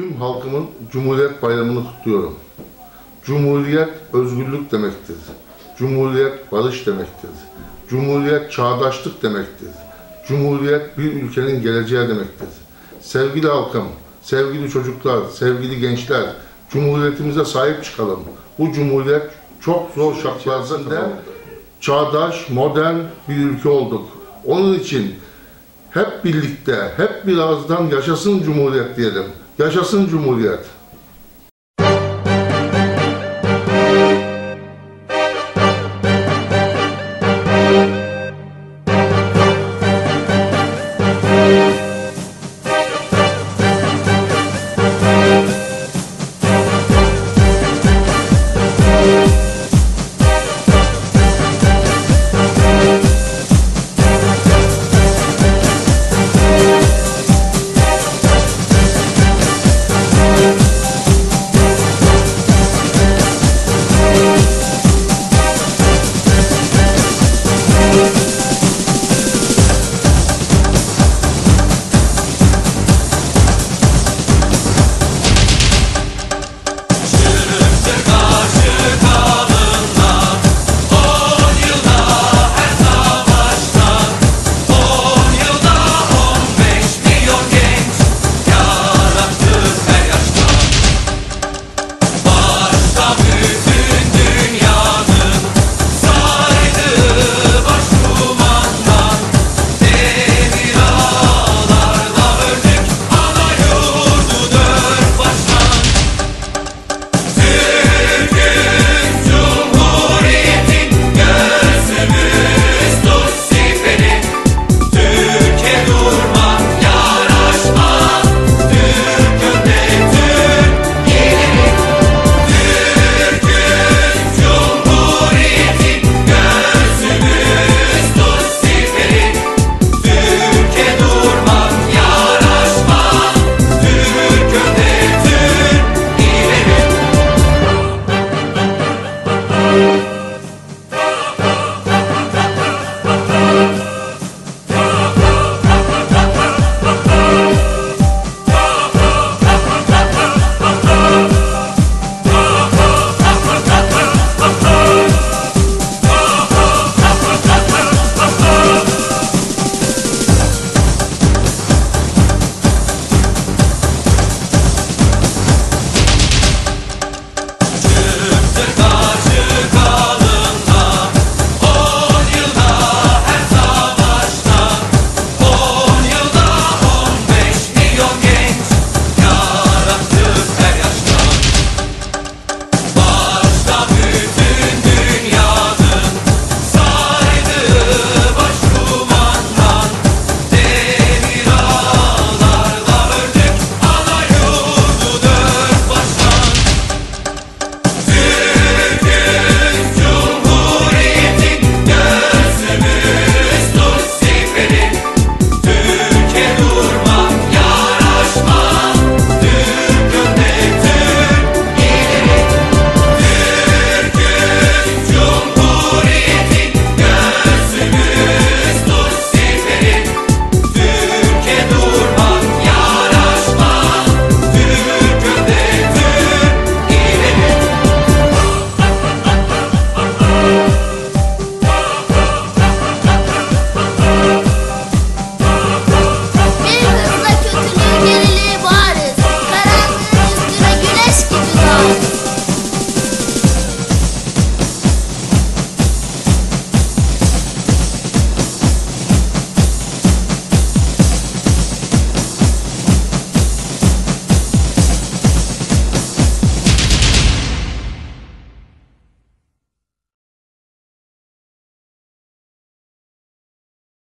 Tüm halkımın Cumhuriyet Bayramı'nı kutluyorum. Cumhuriyet özgürlük demektir. Cumhuriyet barış demektir. Cumhuriyet çağdaşlık demektir. Cumhuriyet bir ülkenin geleceği demektir. Sevgili halkım, sevgili çocuklar, sevgili gençler, Cumhuriyetimize sahip çıkalım. Bu Cumhuriyet çok zor şartlarda çağdaş, modern bir ülke olduk. Onun için hep birlikte, hep birazdan yaşasın Cumhuriyet diyelim. Yaşasın Cumhuriyet.